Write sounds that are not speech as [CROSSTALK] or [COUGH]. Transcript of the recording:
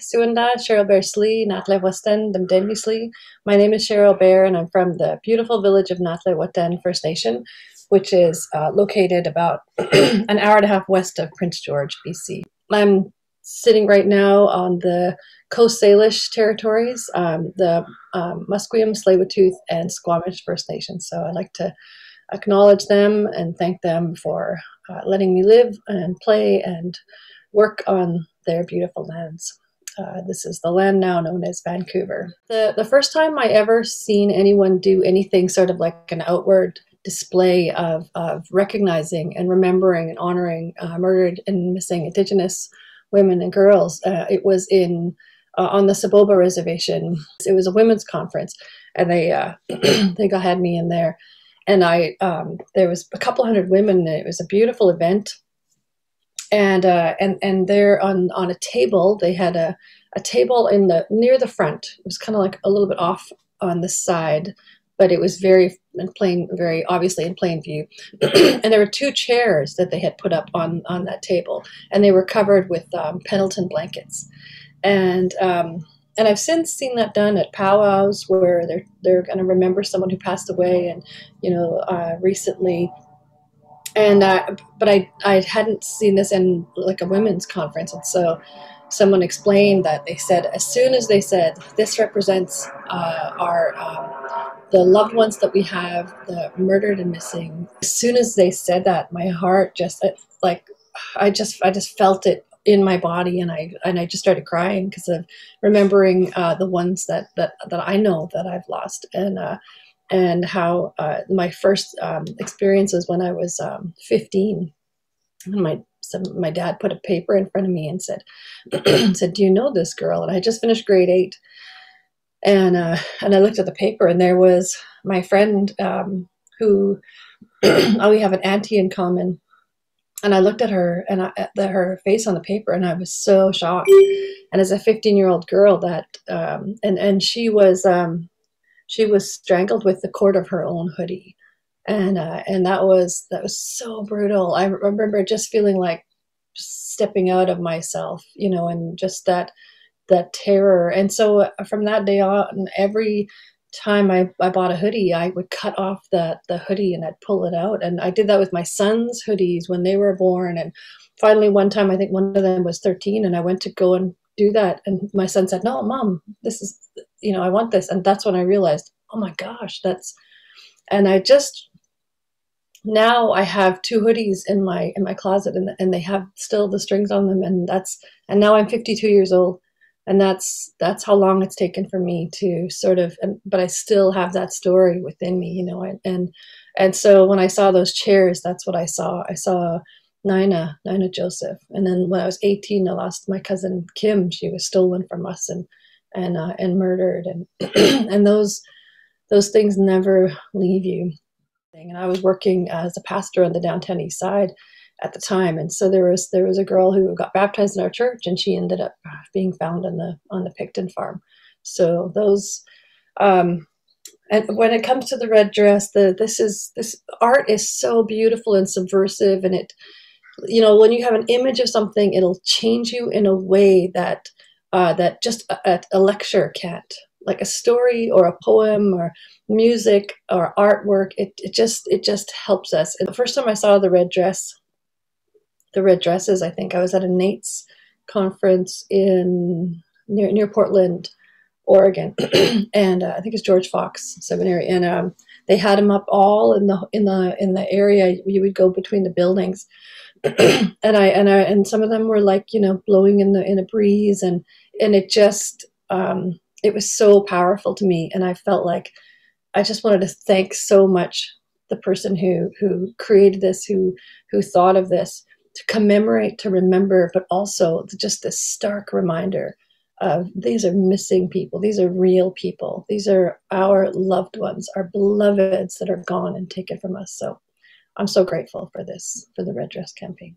Suanda, Cheryl Bear Slee, Natle Weston, Demdenvi Slee. My name is Cheryl Bear, and I'm from the beautiful village of Nadleh Whut'en First Nation, which is uh, located about [CLEARS THROAT] an hour and a half west of Prince George, BC. I'm sitting right now on the Coast Salish territories, um, the um, Musqueam, tsleil and Squamish First Nations. So I'd like to acknowledge them and thank them for uh, letting me live and play and work on their beautiful lands. Uh, this is the land now known as Vancouver. The, the first time I ever seen anyone do anything sort of like an outward display of, of recognizing and remembering and honoring uh, murdered and missing Indigenous women and girls, uh, it was in uh, on the Soboba Reservation. It was a women's conference, and they uh, [CLEARS THROAT] they got had me in there, and I um, there was a couple hundred women. It was a beautiful event and uh, and and there on on a table they had a a table in the near the front. It was kind of like a little bit off on the side, but it was very in plain, very obviously in plain view. [CLEARS THROAT] and there were two chairs that they had put up on on that table, and they were covered with um, Pendleton blankets. And um, and I've since seen that done at powwows where they're they're going to remember someone who passed away, and you know, uh, recently and uh, but I I hadn't seen this in like a women's conference, and so someone explained that they said as soon as they said this represents uh, our um, the loved ones that we have, the murdered and missing. As soon as they said that, my heart just like I just I just felt it in my body, and I and I just started crying because of remembering uh, the ones that that that I know that I've lost, and uh, and how uh, my first um, experience was when I was um, 15. And my some, my dad put a paper in front of me and said, [CLEARS THROAT] said, "Do you know this girl?" And I just finished grade eight, and uh, and I looked at the paper, and there was my friend um, who [CLEARS THROAT] oh, we have an auntie in common. And I looked at her and I, at the, her face on the paper, and I was so shocked. And as a 15 year old girl, that um, and and she was um, she was strangled with the cord of her own hoodie. And uh, and that was that was so brutal. I remember just feeling like stepping out of myself you know and just that that terror. And so uh, from that day on every time I, I bought a hoodie i would cut off that the hoodie and i'd pull it out. And i did that with my son's hoodies when they were born. And finally one time i think one of them was 13 and i went to go and do that. And my son said no mom this is you know, I want this. And that's when I realized, oh my gosh, that's, and I just, now I have two hoodies in my, in my closet and, and they have still the strings on them. And that's, and now I'm 52 years old and that's, that's how long it's taken for me to sort of, and, but I still have that story within me, you know, and, and, and so when I saw those chairs, that's what I saw. I saw Nina, Nina Joseph. And then when I was 18, I lost my cousin Kim. She was stolen from us. And and uh, and murdered and [CLEARS THROAT] and those those things never leave you. And i was working as a pastor on the downtown east side at the time and so there was there was a girl who got baptized in our church and she ended up being found on the on the Pickton farm. So those um and when it comes to the red dress the this is this art is so beautiful and subversive and it you know when you have an image of something it'll change you in a way that uh, that just a, a, lecture can't. Like a story or a poem or music or artwork it, it just it just helps us. And the first time i saw the red dress the red dresses i think i was at a NAIITS conference in near, near portland oregon. [CLEARS THROAT] And uh, i think it's george fox seminary. And um, they had them up all in the in the in the area. You would go between the buildings [CLEARS THROAT] and I and I and some of them were like you know blowing in the in a breeze and and it just um, it was so powerful to me and I felt like I just wanted to thank so much the person who who created this who who thought of this to commemorate to remember but also just this stark reminder of these are missing people these are real people these are our loved ones our beloveds that are gone and taken from us. So I'm so grateful for this, for the Red Dress campaign.